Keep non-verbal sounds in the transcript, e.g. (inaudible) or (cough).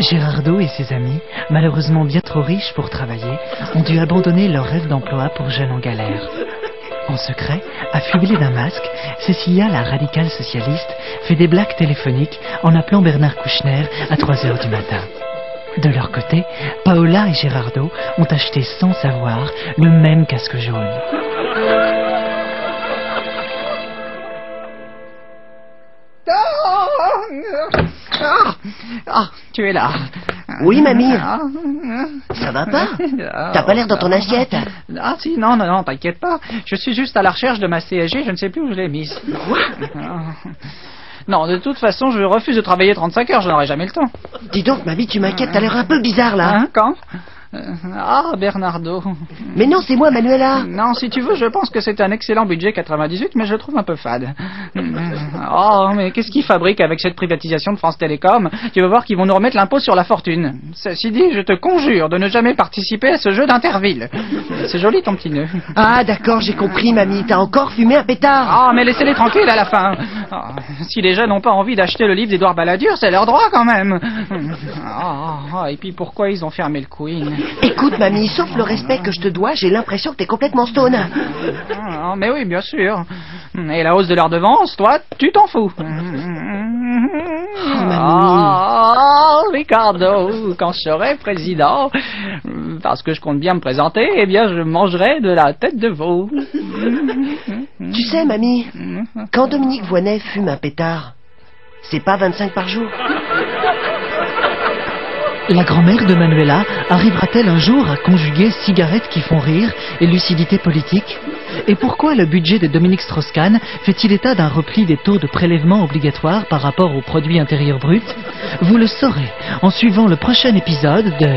Gérardo et ses amis, malheureusement bien trop riches pour travailler, ont dû abandonner leur rêve d'emploi pour jeunes en galère. En secret, affublée d'un masque, Cécilia, la radicale socialiste, fait des blagues téléphoniques en appelant Bernard Kouchner à 3 heures du matin. De leur côté, Paola et Gérardo ont acheté sans savoir le même casque jaune. Ah, ah, tu es là. Oui, mamie. Ah, Ça va pas? T'as pas l'air dans ton assiette? Ah si, non, non, non, t'inquiète pas. Je suis juste à la recherche de ma CSG, je ne sais plus où je l'ai mise. Ah. (laughs) Non, de toute façon, je refuse de travailler 35 heures, je n'aurai jamais le temps. Dis donc, mamie, tu m'inquiètes, t'as l'air un peu bizarre là. Hein, quand? Ah, Bernardo. Mais non, c'est moi, Manuela. Non, si tu veux, je pense que c'est un excellent budget 98, mais je le trouve un peu fade. (laughs) Oh, mais qu'est-ce qu'ils fabriquent avec cette privatisation de France Télécom? Tu vas voir qu'ils vont nous remettre l'impôt sur la fortune. Ceci dit, je te conjure de ne jamais participer à ce jeu d'Interville. C'est joli ton petit nœud. Ah, d'accord, j'ai compris, mamie. T'as encore fumé un pétard. Ah, mais laissez-les tranquilles à la fin. Ah, si les jeunes n'ont pas envie d'acheter le livre d'Edouard Balladur, c'est leur droit quand même. Ah, ah, et puis pourquoi ils ont fermé le Queen? Écoute, mamie, sauf le respect que je te dois, j'ai l'impression que t'es complètement stone. Ah, mais oui, bien sûr. Et la hausse de leur devance, toi, tu t'en fous. Ah, Ricardo, quand je serai président, parce que je compte bien me présenter, eh bien, je mangerai de la tête de veau. (laughs) Tu sais, mamie, quand Dominique Voynet fume un pétard, c'est pas 25 par jour. La grand-mère de Manuela arrivera-t-elle un jour à conjuguer cigarettes qui font rire et lucidité politique? Et pourquoi le budget de Dominique Strauss-Kahn fait-il état d'un repli des taux de prélèvement obligatoires par rapport au produit intérieur brut Vous le saurez en suivant le prochain épisode de...